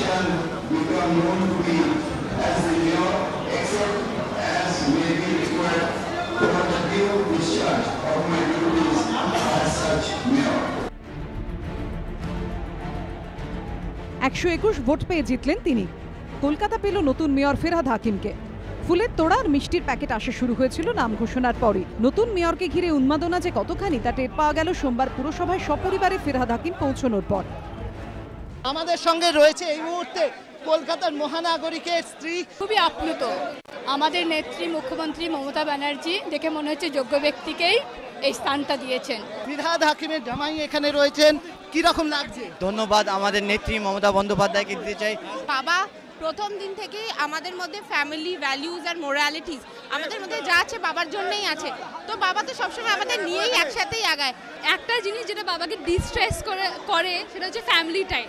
shall become known to be as the mayor, except as may be required for the due discharge of my duties as such mayor. একশো একুশ vote পেয়ে জিতলেন তিনি। কলকাতা পেল নতুন mayor Firhad হাকিমকে। ফুলের তোড়া আর মিষ্টির প্যাকেট আসা শুরু হয়েছিল নাম ঘোষণার পরই। নতুন মেয়রকে ঘিরে উন্মাদনা যে কতখানি তা টের পাওয়া গেল সোমবার পুরসভায় সপরিবারে ফেরহাদ হাকিম পৌঁছানোর পর। আমাদের সঙ্গে রয়েছে এই মুহূর্তে কলকাতার মহানাগরিকের স্ত্রী। খুবই আপ্লুত। আমাদের নেত্রী মুখ্যমন্ত্রী মমতা ব্যানার্জি দেখে মনে হচ্ছে যোগ্য ব্যক্তিকেই এই স্থানটা দিয়েছেন। ফিরহাদ হাকিমের জামাই এখানে রয়েছেন। কি রকম লাগছে? ধন্যবাদ আমাদের নেত্রী মমতা বন্দ্যোপাধ্যায়কে দিতে চাই। বাবা প্রথম দিন থেকেই আমাদের মধ্যে ফ্যামিলি ভ্যালিউজ আর মোরালিটিস আমাদের মধ্যে যা আছে বাবার জন্যই আছে। তো বাবা তো সবসময় আমাদের নিয়েই একসাথেই আগায়। একটা জিনিস যেটা বাবাকে ডিস্ট্রেস করে করে সেটা হচ্ছে ফ্যামিলিটাই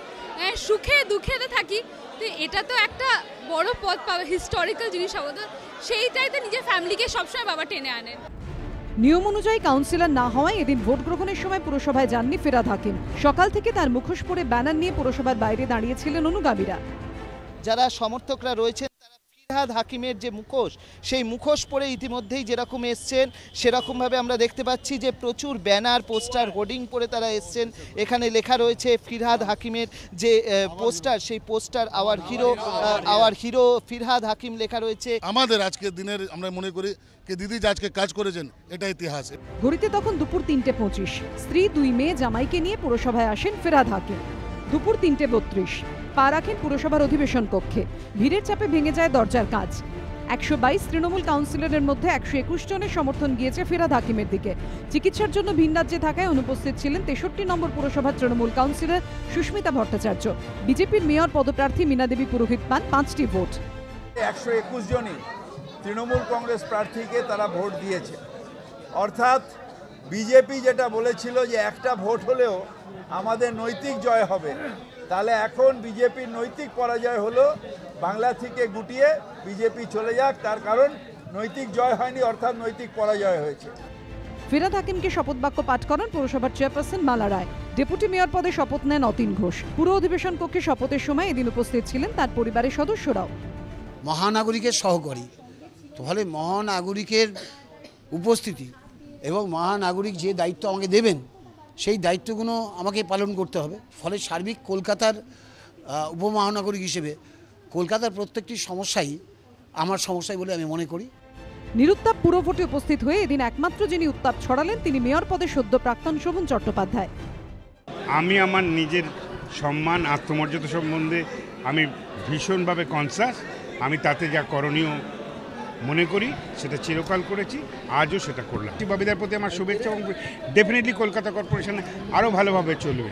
সুখে দুঃখেতে থাকি। তো এটা তো একটা বড় পথ পাবে হিস্টোরিক্যাল জিনিস হবে। তো সেইটাই তো নিজের ফ্যামিলিকে সবসময় বাবা টেনে আনেন নিয়ম অনুযায়ী কাউন্সিলর না হওয়ায় এদিন ভোট গ্রহণের সময় পুরসভায় যাননি ফেরাদ হাকিম। সকাল থেকে তার মুখোশ পরে ব্যানার নিয়ে পুরসভার বাইরে দাঁড়িয়েছিলেন অনুগামীরা। যারা সমর্থকরা রয়েছেন ফিরহাদ হাকিমের যে মুখোশ সেই মুখোশ পরে ইতিমধ্যেই যেরকম এসছেন সেরকমভাবে আমরা দেখতে পাচ্ছি যে প্রচুর ব্যানার পোস্টার হোর্ডিং পরে তারা এসছেন। এখানে লেখা রয়েছে ফিরহাদ হাকিমের যে পোস্টার সেই poster our hero our hero Firhad Hakim লেখা রয়েছে। আমাদের আজকের দিনের আমরা মনে করি যে দিদি যে আজকে কাজ করেছেন এটা ইতিহাস। ঘড়িতে তখন দুপুর তিনটে পঁচিশ। স্ত্রী দুই মেয়ে জামাইকে নিয়ে পুরসভায় আসেন ফেরাদ হাকিম। দুপুর তিনটে বত্রিশ। পা রাখেন পুরসভার অধিবেশন কক্ষে। ভিড়ের চাপে ভেঙে যায় দরজার কাজ। একশো বাইশ তৃণমূল কাউন্সিলরের মধ্যে একশো একুশ জনের সমর্থন গিয়েছে ফেরাদ হাকিমের দিকে। চিকিৎসার জন্য ভিন রাজ্যে থাকায় অনুপস্থিত ছিলেন তেষট্টি নম্বর পুরসভার তৃণমূল কাউন্সিলর সুস্মিতা ভট্টাচার্য। বিজেপির মেয়র পদপ্রার্থী মীনা দেবী পুরোহিত পান পাঁচটি ভোট। একশো একুশ জনই তৃণমূল কংগ্রেস প্রার্থীকে তারা ভোট দিয়েছে। অর্থাৎ বিজেপি যেটা বলেছিল যে একটা ভোট হলেও আমাদের নৈতিক জয় হবে। তাহলে এখন বিজেপির নৈতিক পরাজয় হলো বাংলা থেকে গুটিয়ে বিজেপি চলে যাক। তার কারণ নৈতিক জয় হয়নি অর্থাৎ নৈতিক পরাজয় হয়েছে। ফেরাদ হাকিমকে শপথ বাক্য পাঠ করেন পুরসভার chairperson Mala Roy. Deputy mayor পদে শপথ নেন অতীন ঘোষ। পুরো অধিবেশন কক্ষে শপথের সময় এদিন উপস্থিত ছিলেন তার পরিবারের সদস্যরাও। মহানাগরিকের সহকারী। তো ফলে মহানাগরিকের উপস্থিতি। এবং মহানাগরিক যে দায়িত্ব আমাকে দেবেন সেই দায়িত্বগুলো আমাকে পালন করতে হবে। ফলে সার্বিক কলকাতার উপমহানগরিক হিসেবে কলকাতার প্রত্যেকটি সমস্যাই আমার সমস্যাই বলে আমি মনে করি। নিরুত্তাপ পুরো ভোটে উপস্থিত হয়ে এদিন একমাত্র যিনি উত্তাপ ছড়ালেন তিনি মেয়র পদে সদ্য প্রাক্তন শোভন চট্টোপাধ্যায়। আমি আমার নিজের সম্মান আত্মমর্যাদা সম্বন্ধে আমি ভীষণভাবে কনসাস আমি তাতে যা করণীয় মনে করি, সেটা চিরকাল করেছি, আজও সেটা করলাম। বাবিদার প্রতি আমার শুভেচ্ছা এবং ডেফিনেটলি কলকাতা কর্পোরেশন আরও ভালোভাবে চলবে।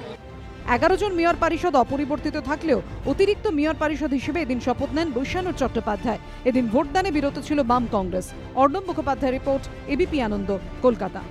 এগারো জন মেয়র পরিষদ অপরিবর্তিত থাকলেও অতিরিক্ত মেয়র পরিষদ হিসেবে এদিন শপথ নেন বৈশানুর চট্টোপাধ্যায়। এদিন ভোটদানে বিরত ছিল বাম Congress. Arnab Mukhopadhyay report, ABP Ananda, Kolkata.